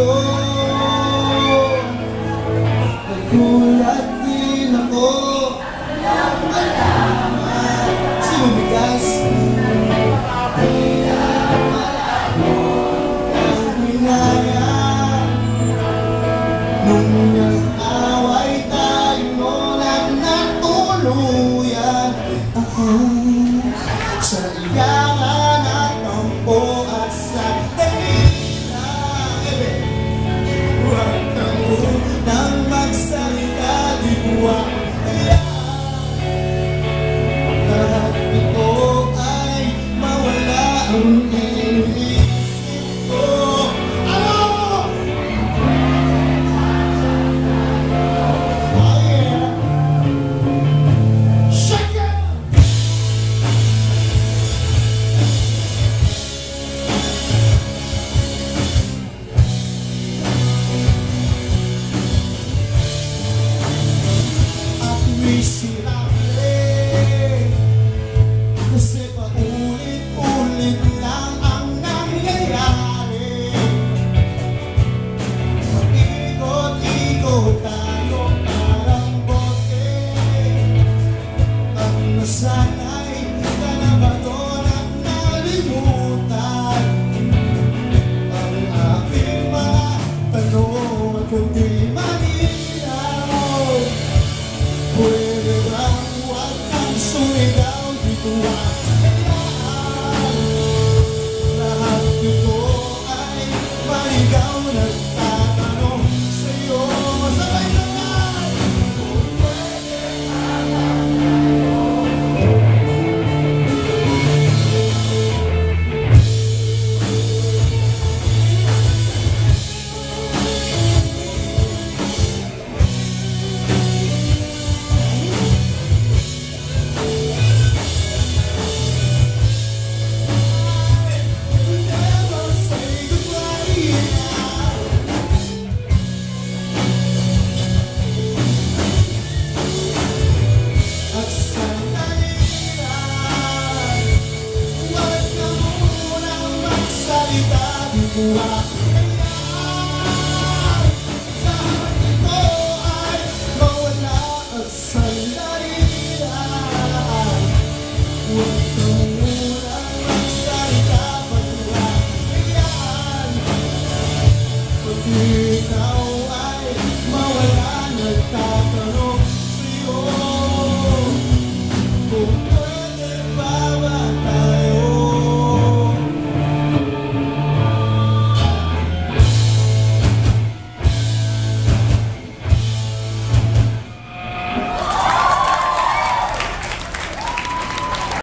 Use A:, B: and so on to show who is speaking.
A: Emosyonado Nagulat din ako. Alaman side. you.